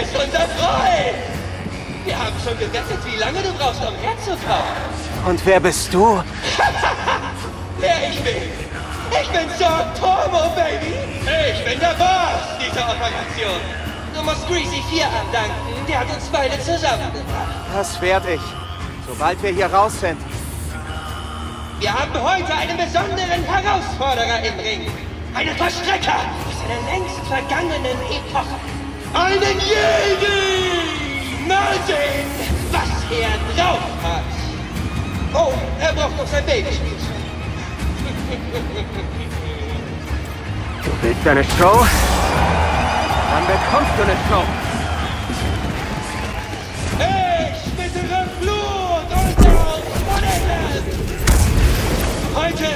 Er ist unser Freund! Wir haben schon gewettet, wie lange du brauchst, um herzukommen. Und wer bist du? Wer ich bin? Ich bin John Turbo, Baby! Ich bin der Boss dieser Operation. Du musst Greasy 4 andanken. Der hat uns beide zusammengebracht. Das werd ich. Sobald wir hier raus sind. Wir haben heute einen besonderen Herausforderer im Ring. Einen Verstrecker aus einer längst vergangenen Epoche. Einen Jedi! Mal sehen, was er drauf hat. Oh, er braucht noch sein Babyspielchen. Du willst eine Show? Dann bekommst du eine Show. Ich bittere Blut und! Heute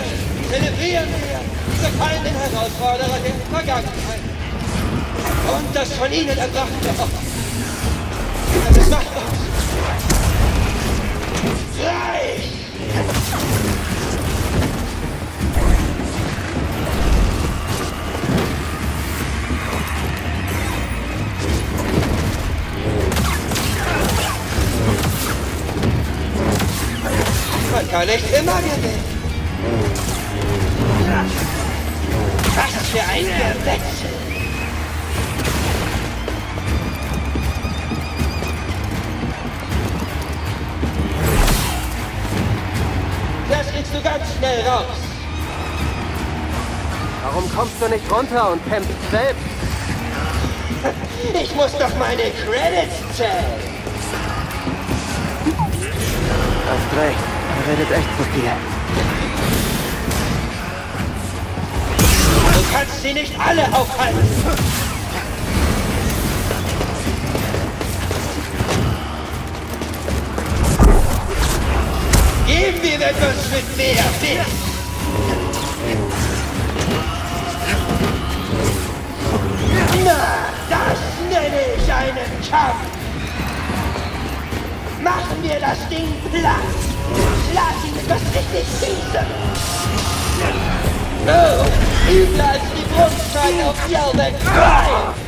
zelebrieren wir diese gefallenen Herausforderer der Vergangenheit. Und das von ihnen erbrachte Opfer. Das macht uns frei! Man kann nicht immer gewinnen. Was für ein Gewechsel! Du nicht runter und kämpfst selbst? Ich muss doch meine Credits zählen. Hast recht. Er redet echt zu viel. Du kannst sie nicht alle aufhalten. Geben wir etwas mit mehr Biss. Na, das nenne ich einen Kampf. Machen wir das Ding platt. Schlag ihn mit was richtig Fiesem. Oh, übler als die Bruchzeit auf Yelbeck 3.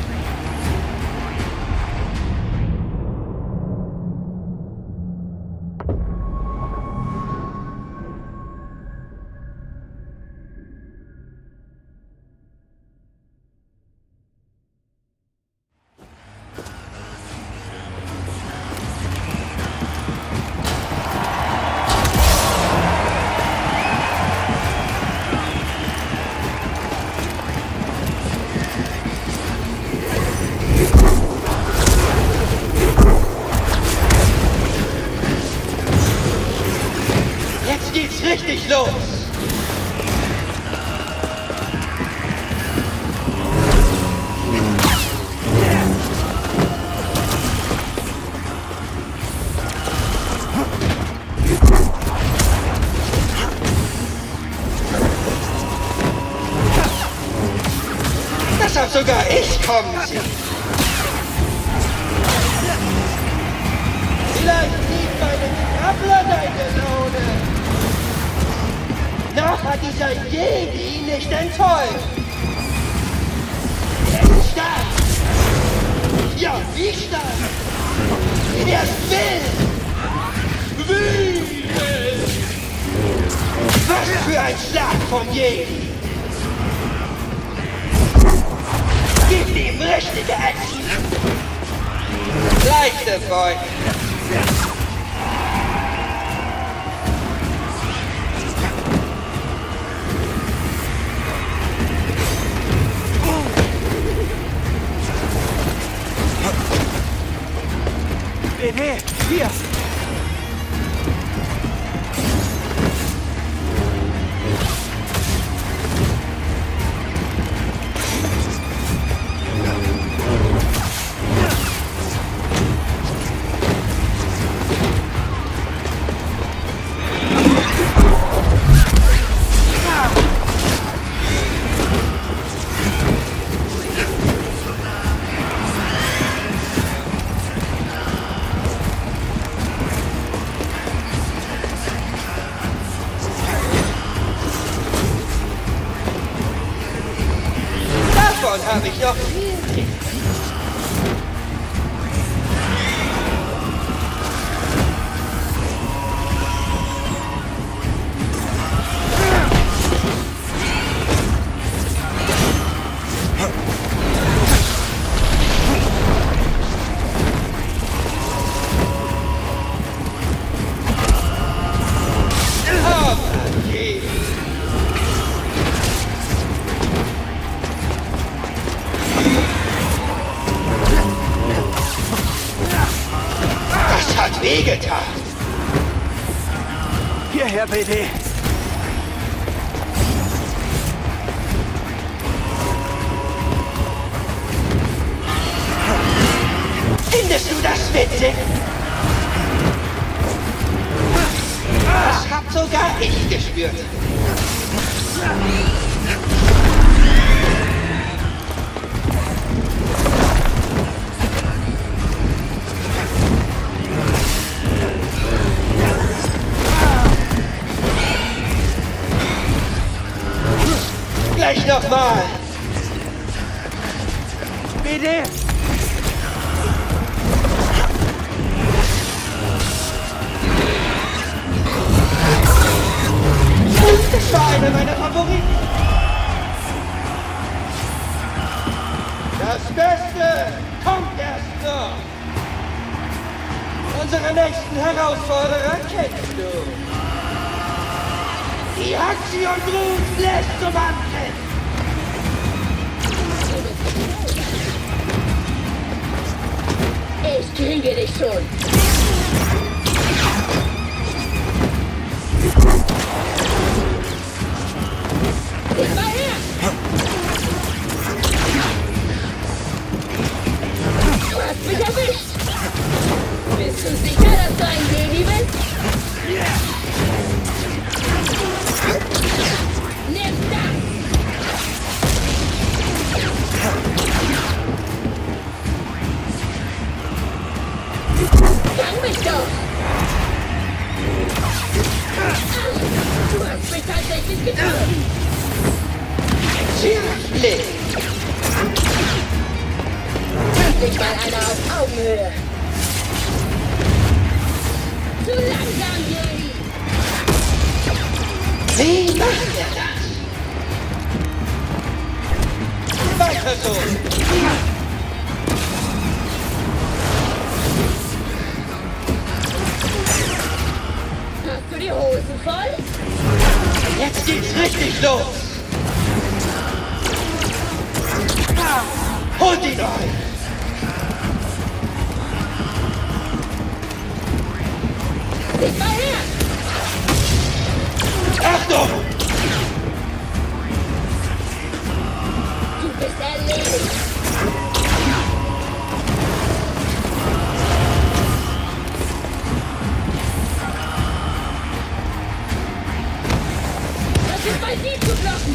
ich Hierher, BD. Herausforderer kennst du. Die Axion Brut lässt zum Antritt. Ich kriege dich schon. Achtung! Du bist erledigt! Versuch mal sie zu blocken!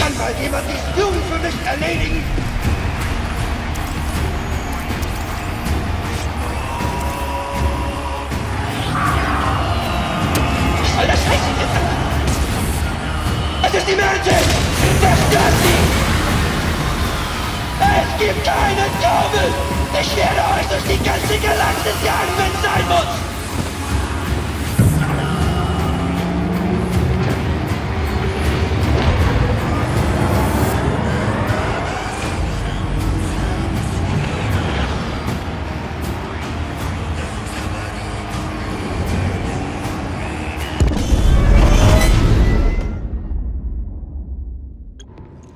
Kann mal jemand die Führung für mich erledigen? Ist die Mantis! Zerstört sie! Es gibt keinen Taumel! Ich werde euch durch die ganze Galaxis jagen, wenn es sein muss!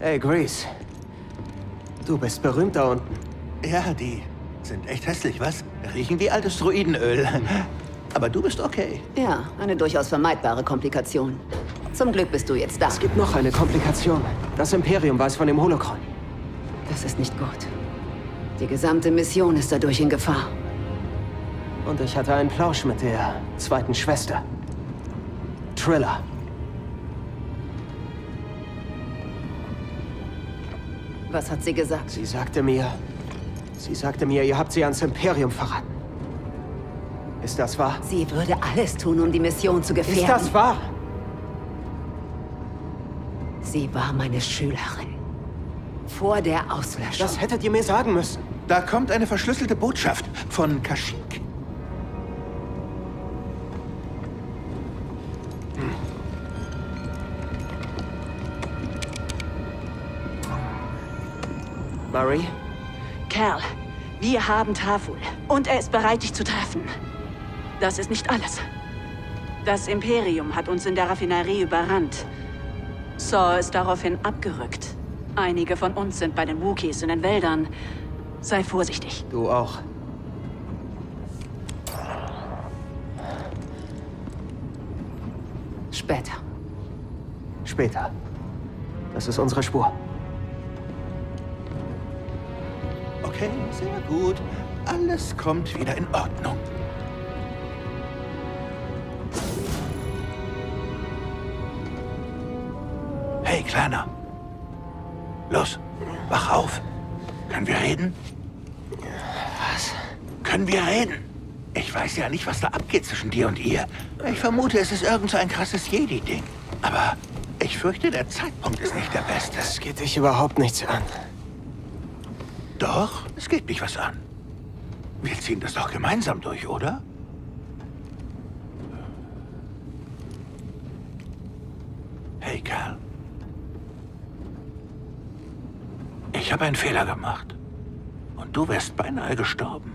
Hey, Grease. Du bist berühmt da unten. Ja, die sind echt hässlich, was? Riechen wie altes Druidenöl. Aber du bist okay. Ja, eine durchaus vermeidbare Komplikation. Zum Glück bist du jetzt da. Es gibt noch eine Komplikation. Das Imperium weiß von dem Holocron. Das ist nicht gut. Die gesamte Mission ist dadurch in Gefahr. Und ich hatte einen Plausch mit der zweiten Schwester. Triller. Was hat sie gesagt? Sie sagte mir... Sie sagte mir, ihr habt sie ans Imperium verraten. Ist das wahr? Sie würde alles tun, um die Mission zu gefährden. Ist das wahr? Sie war meine Schülerin. Vor der Auslöschung. Das hättet ihr mir sagen müssen. Da kommt eine verschlüsselte Botschaft von Kashyyyk. Marie? Kerl, wir haben Taful und er ist bereit, dich zu treffen. Das ist nicht alles. Das Imperium hat uns in der Raffinerie überrannt. Saw ist daraufhin abgerückt. Einige von uns sind bei den Wookiees in den Wäldern. Sei vorsichtig. Du auch. Später. Später. Das ist unsere Spur. Okay, sehr gut. Alles kommt wieder in Ordnung. Hey, Kleiner. Los, wach auf. Können wir reden? Was? Können wir reden? Ich weiß ja nicht, was da abgeht zwischen dir und ihr. Ich vermute, es ist irgend so ein krasses Jedi-Ding. Aber ich fürchte, der Zeitpunkt ist nicht der beste. Das geht dich überhaupt nichts an. Doch, es geht mich was an. Wir ziehen das doch gemeinsam durch, oder? Hey, Kerl. Ich habe einen Fehler gemacht. Und du wärst beinahe gestorben.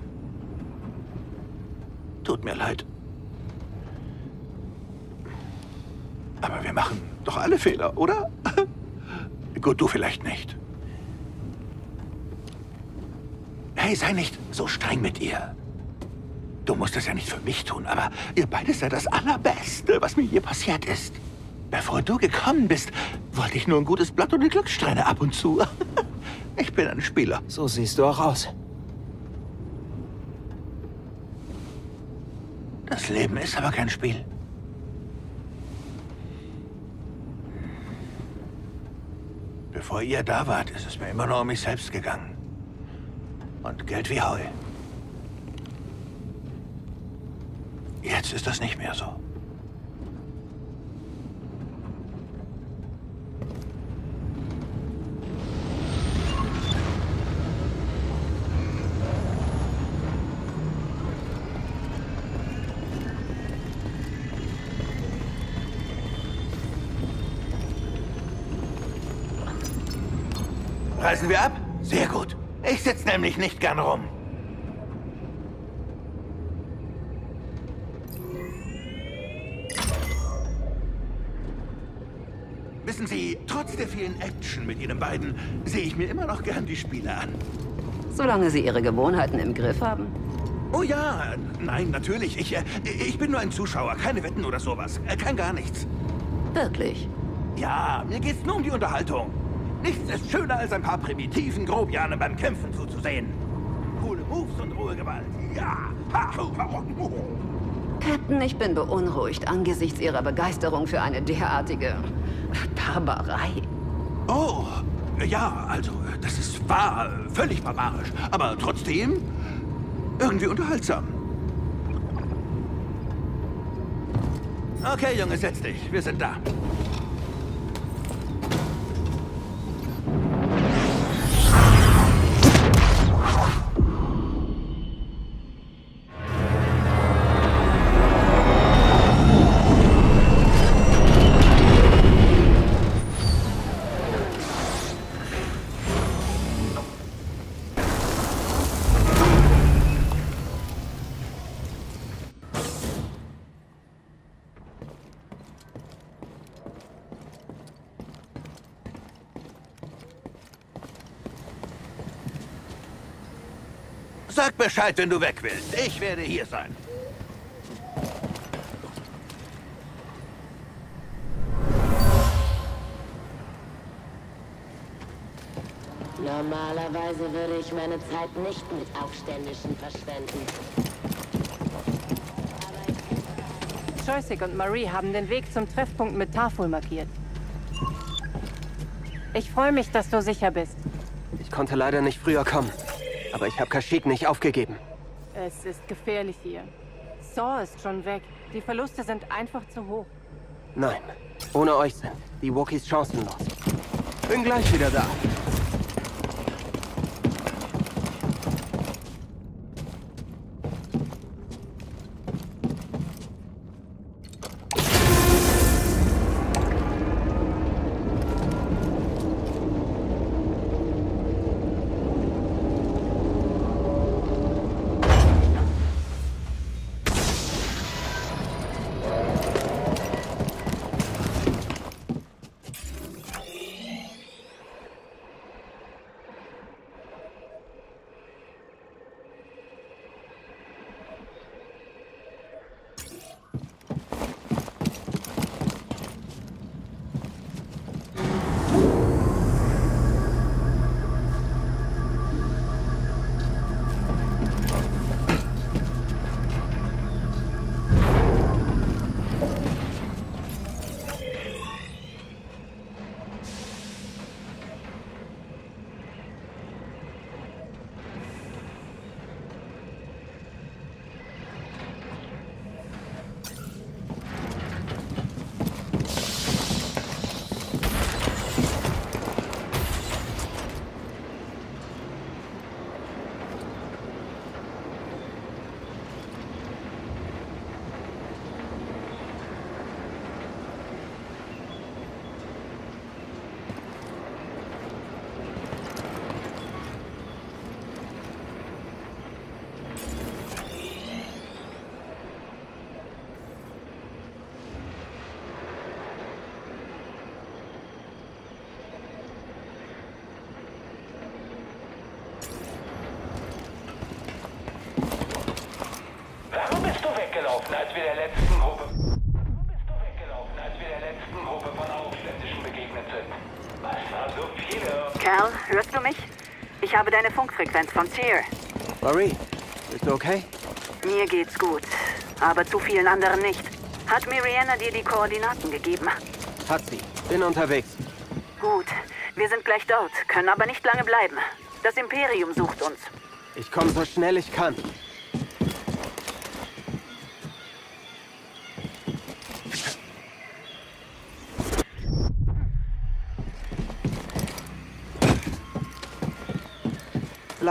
Tut mir leid. Aber wir machen doch alle Fehler, oder? Gut, du vielleicht nicht. Hey, sei nicht so streng mit ihr. Du musst es ja nicht für mich tun, aber ihr beide seid das Allerbeste, was mir je passiert ist. Bevor du gekommen bist, wollte ich nur ein gutes Blatt und eine Glückssträhne ab und zu. Ich bin ein Spieler. So siehst du auch aus. Das Leben ist aber kein Spiel. Bevor ihr da wart, ist es mir immer nur um mich selbst gegangen. Und Geld wie Heu. Jetzt ist das nicht mehr so. Reisen wir ab? Nämlich nicht gern rum. Wissen Sie, trotz der vielen Action mit Ihnen beiden, sehe ich mir immer noch gern die Spiele an. Solange sie ihre Gewohnheiten im Griff haben. Oh ja, nein, natürlich. Ich, äh, ich bin nur ein Zuschauer, keine Wetten oder sowas. Äh, kein gar nichts. Wirklich. Ja, mir geht's nur um die Unterhaltung. Nichts ist schöner, als ein paar primitiven Grobianen beim Kämpfen zuzusehen. Coole Moves und rohe Gewalt. Ja. Captain, ich bin beunruhigt angesichts Ihrer Begeisterung für eine derartige Barbarei. Oh, ja, also, das ist wahr, völlig barbarisch. Aber trotzdem irgendwie unterhaltsam. Okay, Junge, setz dich. Wir sind da. Bescheid, wenn du weg willst. Ich werde hier sein. Normalerweise würde ich meine Zeit nicht mit Aufständischen verschwenden. Joystick und Marie haben den Weg zum Treffpunkt mit Tafel markiert. Ich freue mich, dass du sicher bist. Ich konnte leider nicht früher kommen. Aber ich habe Kashyyyk nicht aufgegeben. Es ist gefährlich hier. Saw ist schon weg. Die Verluste sind einfach zu hoch. Nein, ohne euch sind die Wookiees chancenlos. Bin gleich wieder da. Weggelaufen, als wir der letzten Gruppe... Wo bist du weggelaufen, als wir der letzten Gruppe von Aufständischen begegnet sind? Was waren so viele... Cal, hörst du mich? Ich habe deine Funkfrequenz von Tyr. Marie, bist du okay? Mir geht's gut, aber zu vielen anderen nicht. Hat Miriana dir die Koordinaten gegeben? Hat sie. Bin unterwegs. Gut, wir sind gleich dort, können aber nicht lange bleiben. Das Imperium sucht uns. Ich komme so schnell ich kann.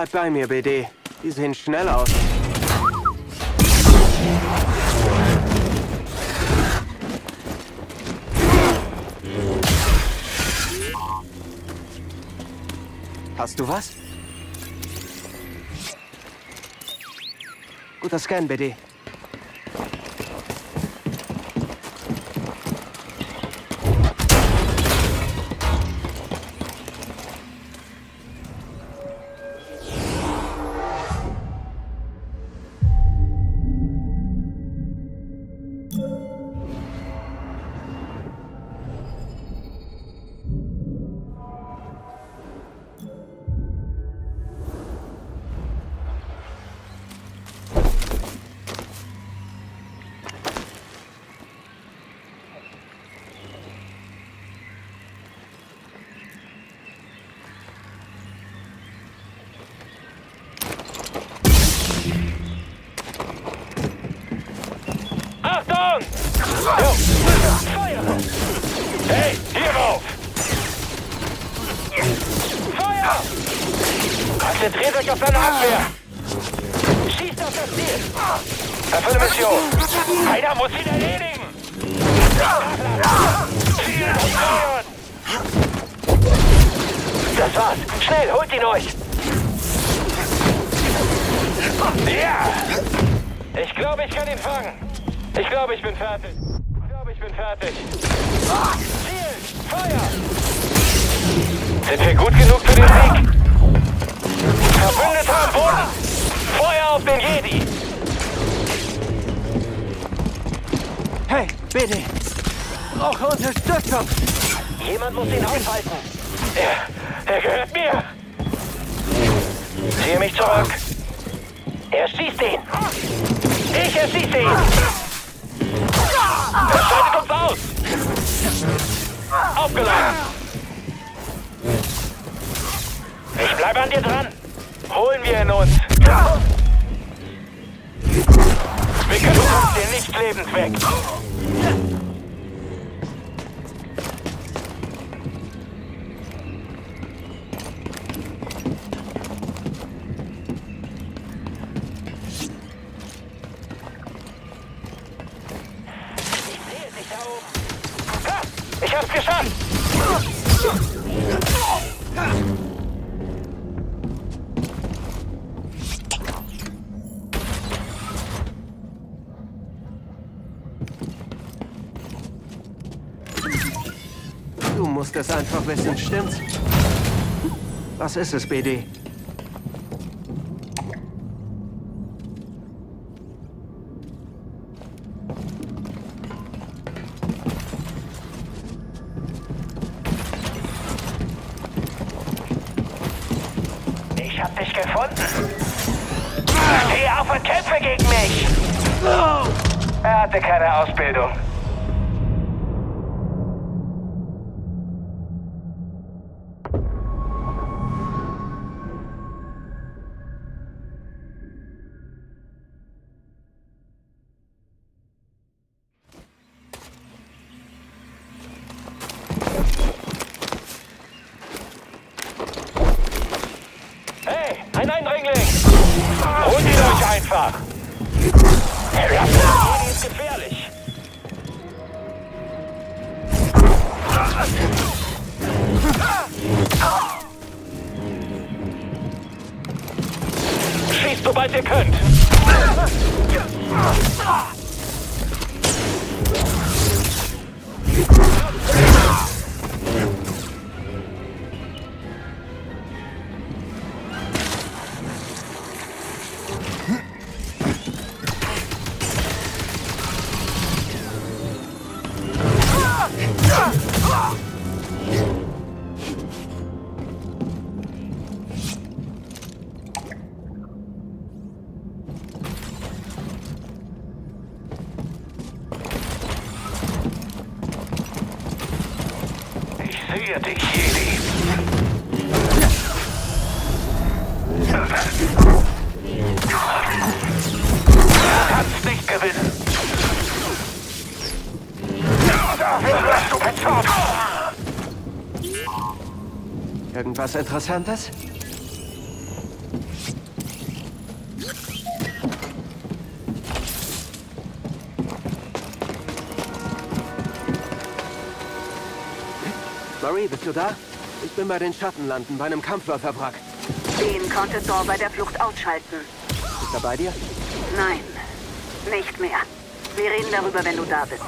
Bleib bei mir, BD. Die sehen schnell aus. Hast du was? Guter Scan, BD. Auf seine Abwehr! Schießt auf das Ziel! Erfülle Mission! Einer muss ihn erledigen! Ziel! Das war's! Schnell, holt ihn euch! Ja! Ich glaube, ich kann ihn fangen. Ich glaube, ich bin fertig. Ich glaube, ich bin fertig. Ziel! Feuer! Sind wir gut genug für den Sieg? Verbündeter am Boden! Feuer auf den Jedi! Hey, BD! Brauche Unterstützung! Jemand muss ihn aufhalten. Er, er gehört mir. Ziehe mich zurück. Er schießt ihn. Ich erschieße ihn. Er schaltet uns aus. Aufgeladen. Ich bleibe an dir dran. Holen wir ihn uns. Wir können uns hier nicht lebend weg. Es einfach wissen, stimmt's? Was ist es, BD? Irgendwas Interessantes? Marie, bist du da? Ich bin bei den Schattenlanden, bei einem Kampfläuferwrack. Den konnte Thor bei der Flucht ausschalten. Ist er bei dir? Nein, nicht mehr. Wir reden darüber, wenn du da bist.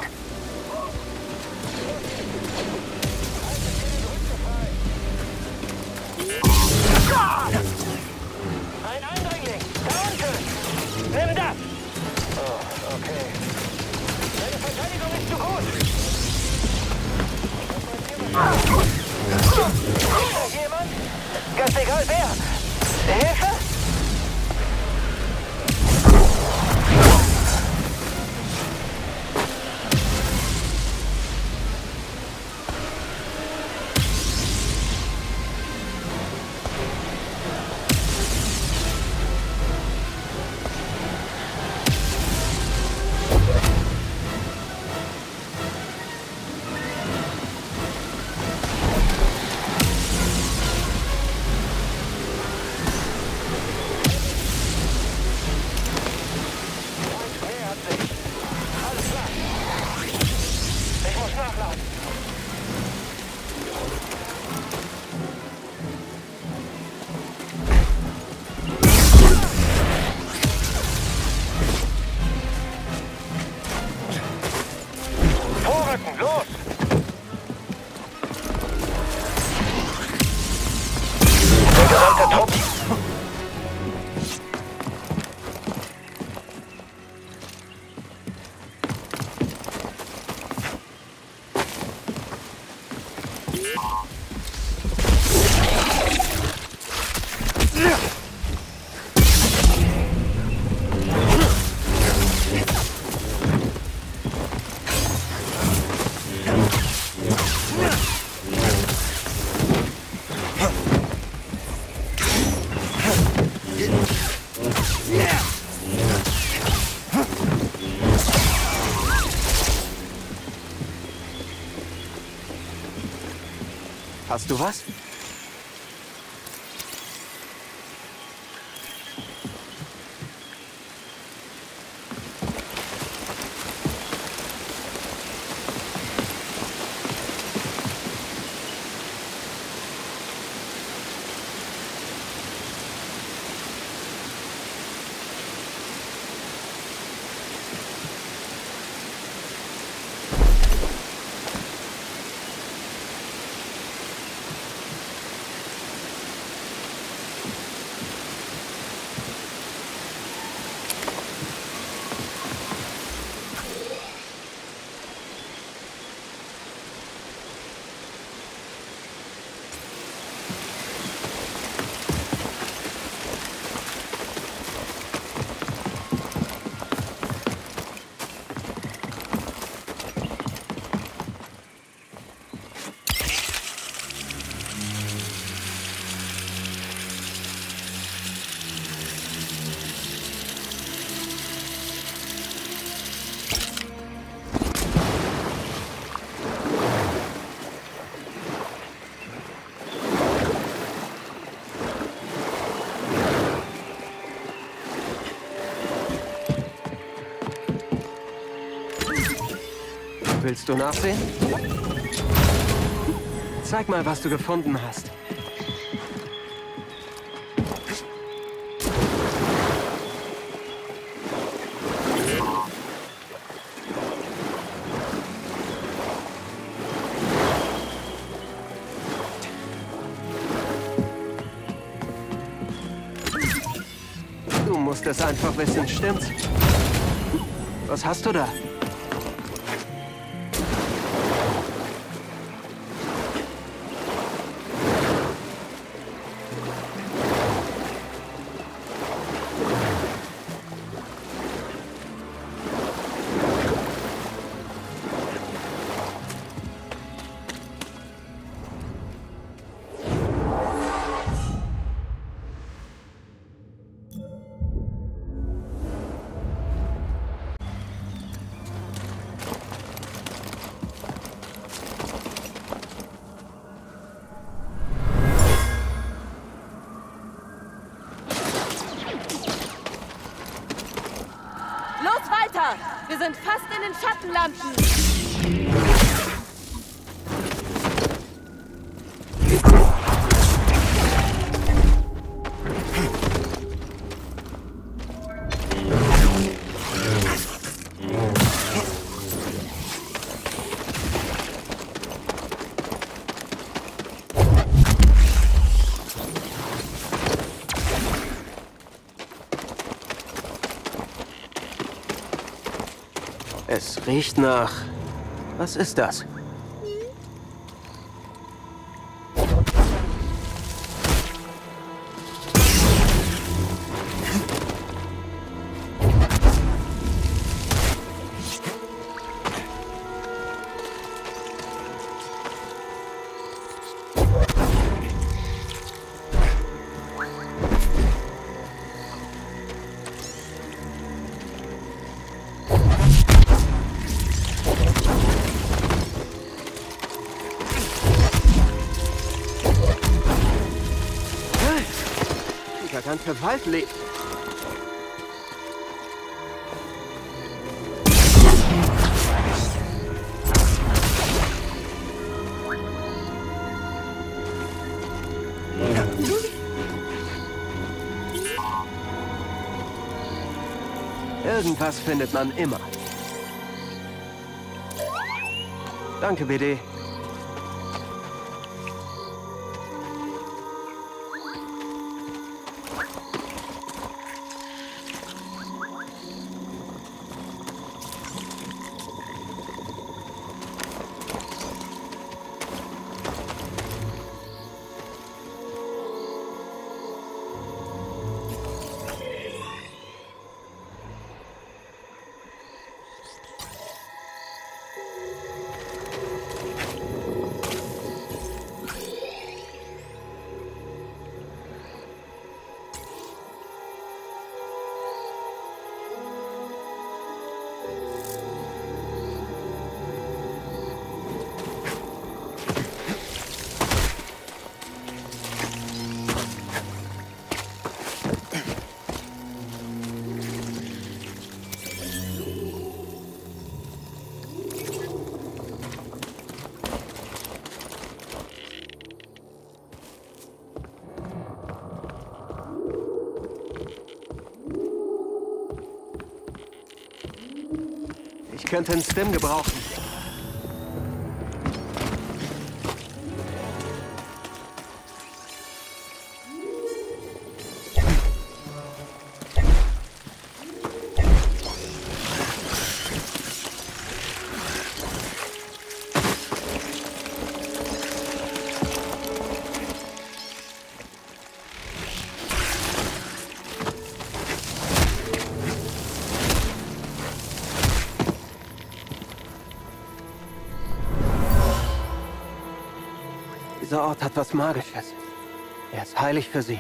Hast du was? Willst du nachsehen? Zeig mal, was du gefunden hast. Du musst es einfach wissen, stimmt's? Was hast du da? Den Schattenlampen! Riecht nach... Was ist das? Ganze Wald lebt. Irgendwas findet man immer. Danke, BD. Ich könnte einen Stim gebrauchen. Ort hat was Magisches. Er ist heilig für sie.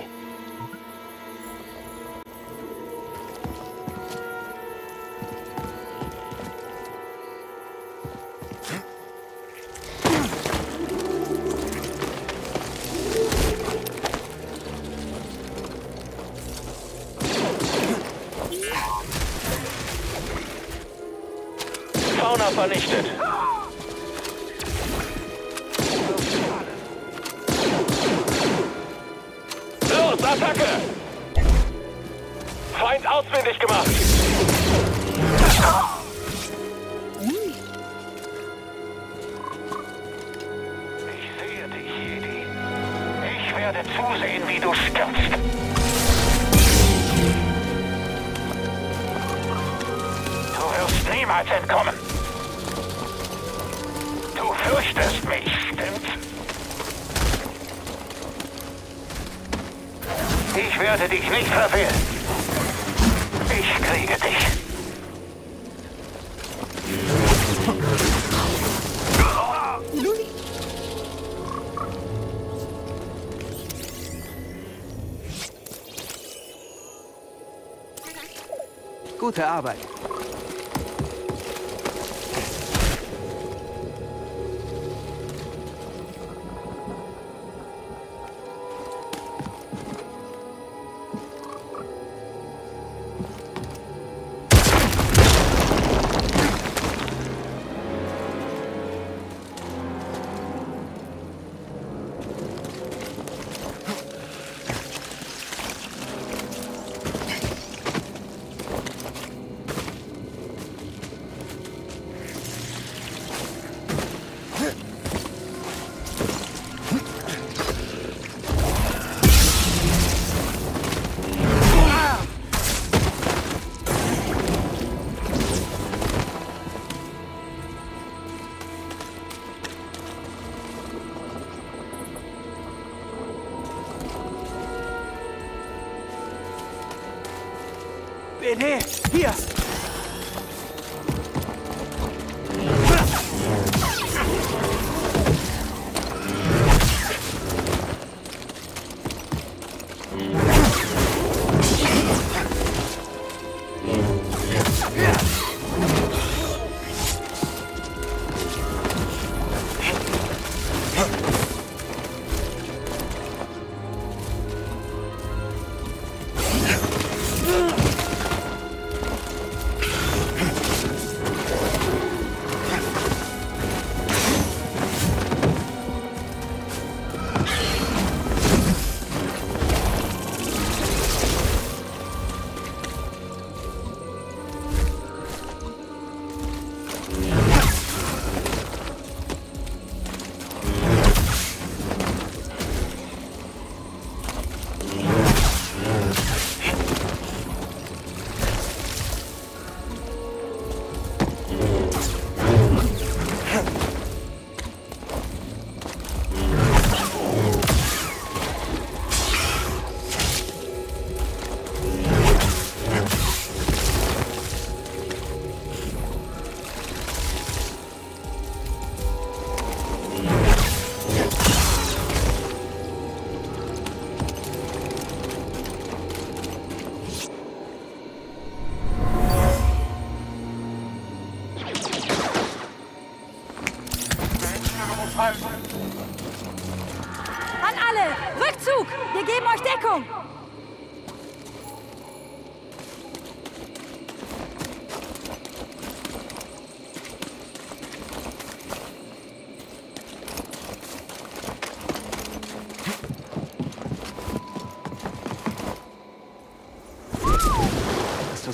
Verfehlen. Ich kriege dich. Gute Arbeit.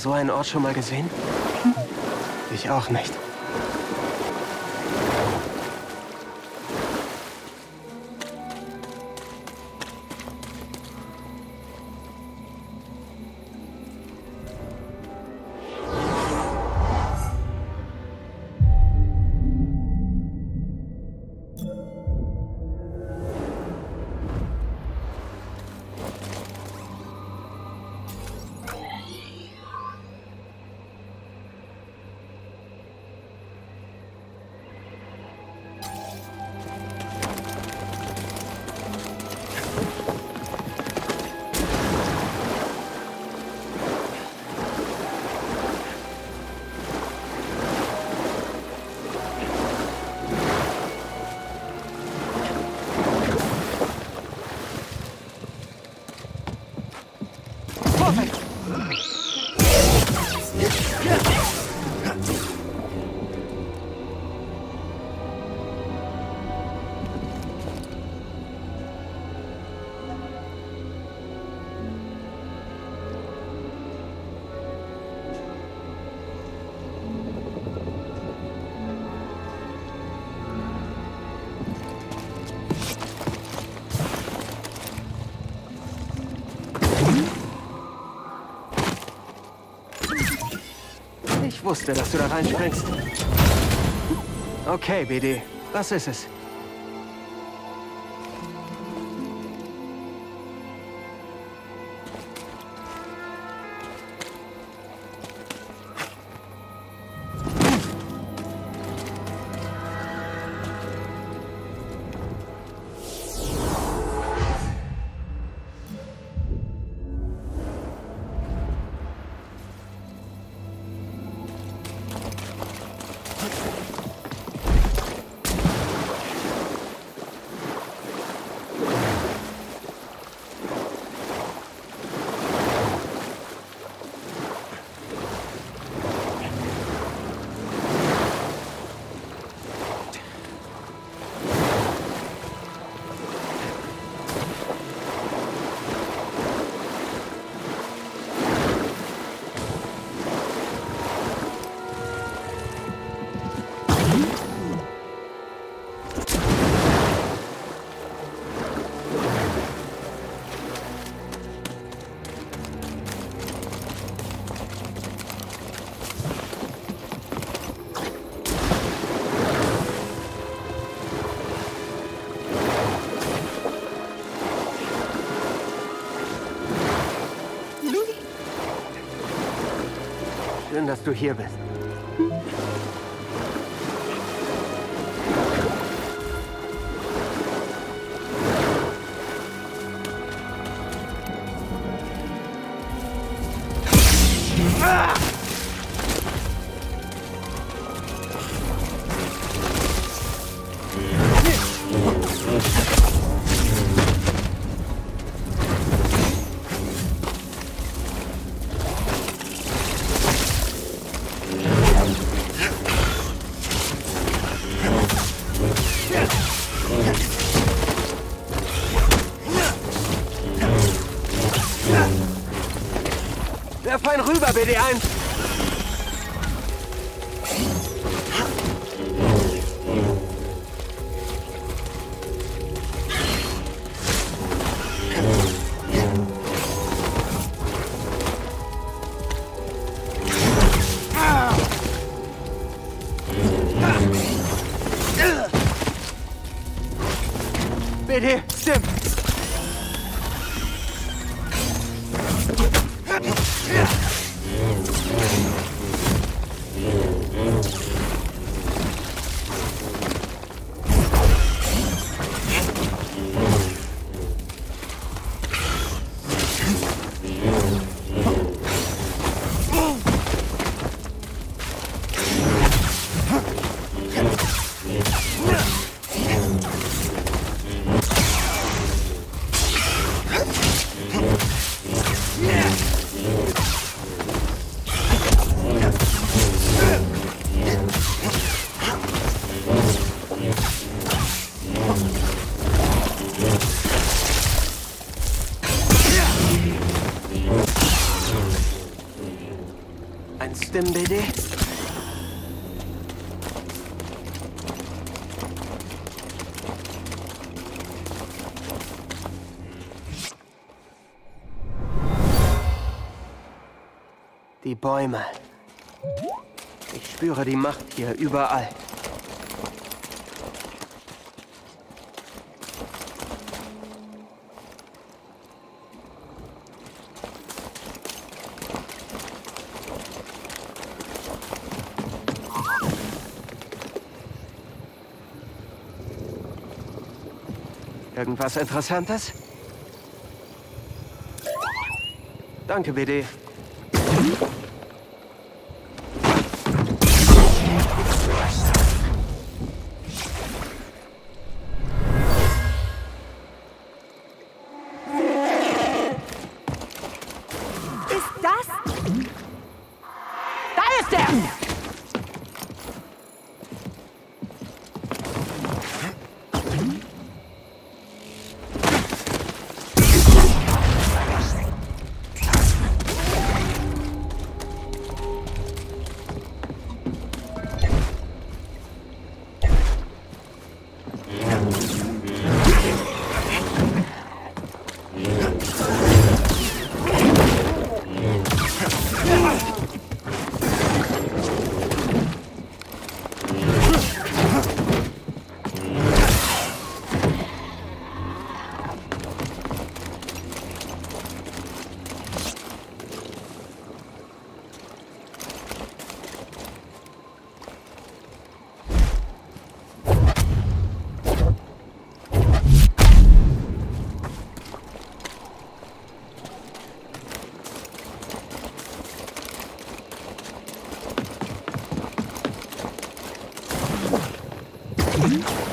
So einen Ort schon mal gesehen? Ich auch nicht. Wusste, dass du da reinspringst. Okay, BD. Was ist es? Dass du hier bist. Werf ein BD? Die Bäume. Ich spüre die Macht hier überall. Irgendwas Interessantes? Danke, BD. Mm-hmm.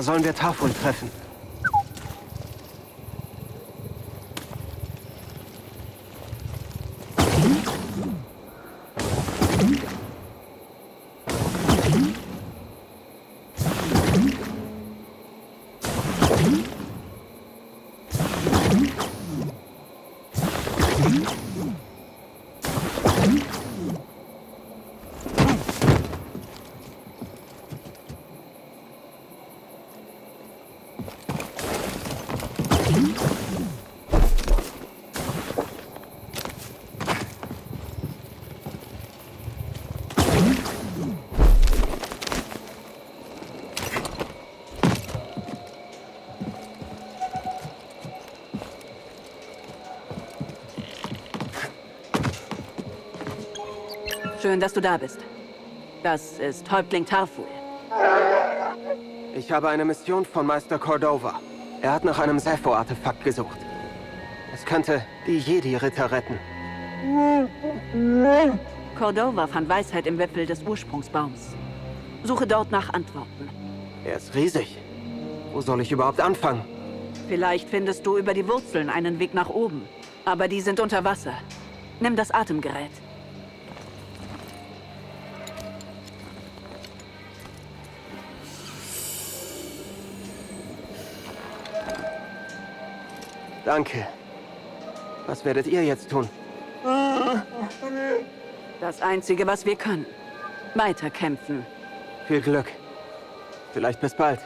Da sollen wir Tafel treffen. Schön, dass du da bist. Das ist Häuptling Tarful. Ich habe eine Mission von Meister Cordova. Er hat nach einem Sepho-Artefakt gesucht. Es könnte die Jedi-Ritter retten. Cordova fand Weisheit im Wipfel des Ursprungsbaums. Suche dort nach Antworten. Er ist riesig. Wo soll ich überhaupt anfangen? Vielleicht findest du über die Wurzeln einen Weg nach oben. Aber die sind unter Wasser. Nimm das Atemgerät. Danke. Was werdet ihr jetzt tun? Das Einzige, was wir können. Weiterkämpfen. Viel Glück. Vielleicht bis bald.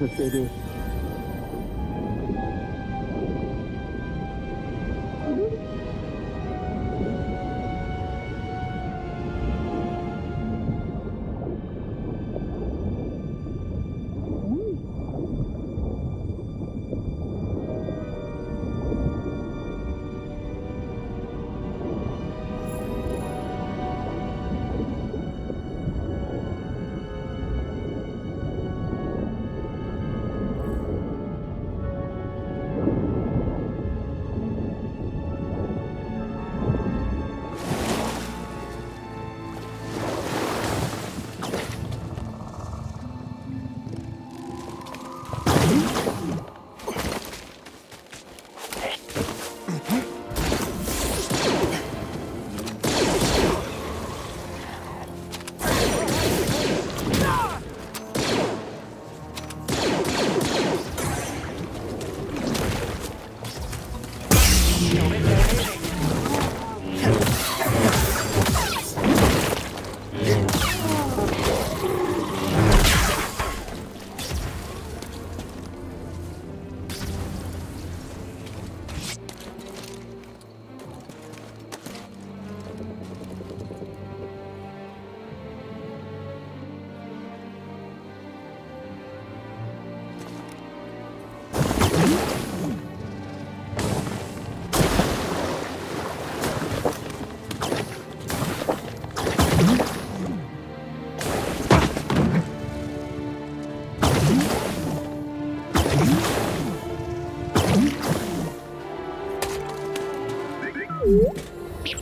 Ist es,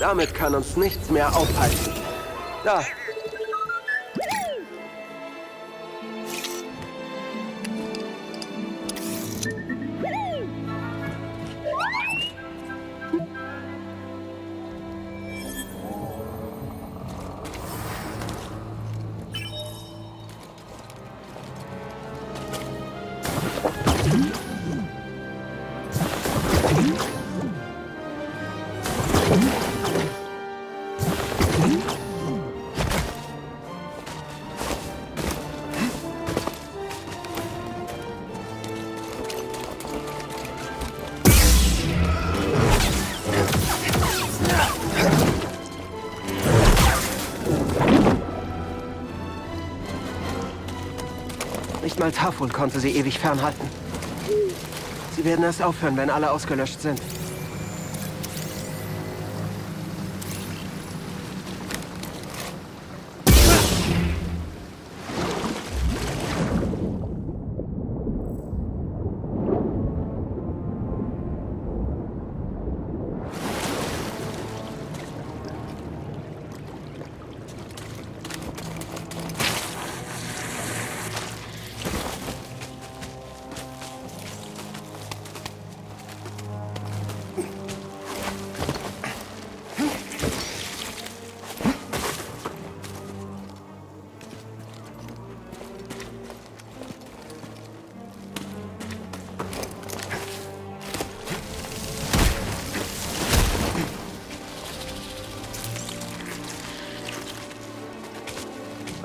Damit kann uns nichts mehr aufhalten. Da, mal Tafel konnte sie ewig fernhalten. Sie werden erst aufhören, wenn alle ausgelöscht sind.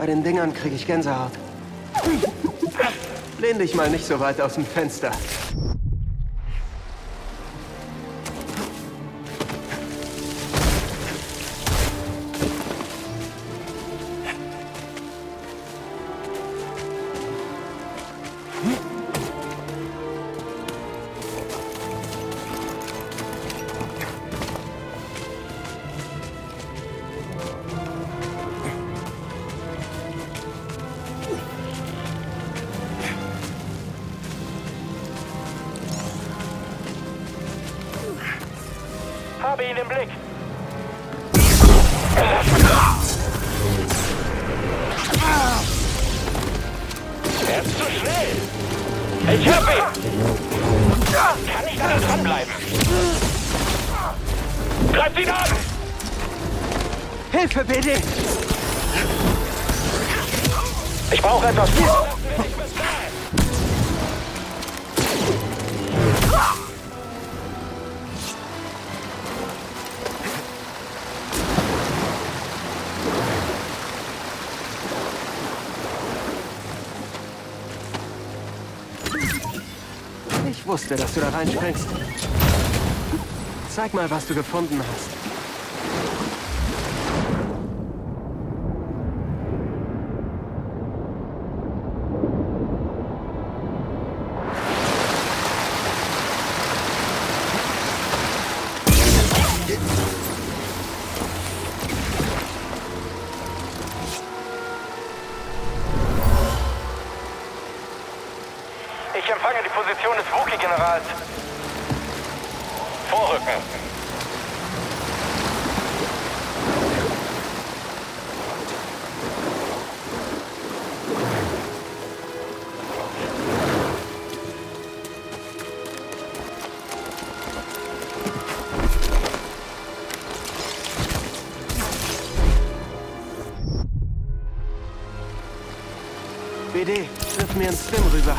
Den Dingern kriege ich Gänsehaut. Lehn dich mal nicht so weit aus dem Fenster. Habe ihn im Blick. Er ist zu schnell. Ich hab ihn. Kann ich da dranbleiben? Greift ihn an! Hilfe, BD! Ich brauche etwas. Wusste, dass du da reinspringst. Zeig mal, was du gefunden hast. BD, wirf mir einen Stim rüber.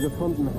Gefunden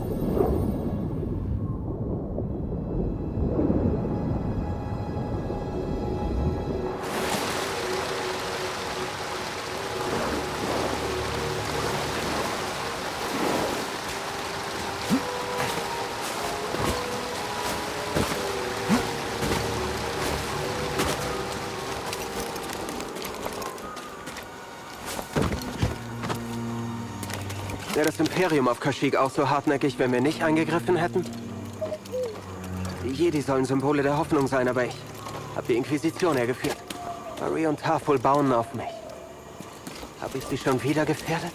Imperium auf Kashyyyk auch so hartnäckig, wenn wir nicht eingegriffen hätten? Die Jedi sollen Symbole der Hoffnung sein, aber ich habe die Inquisition hergeführt. Marie und Tafel bauen auf mich. Habe ich sie schon wieder gefährdet?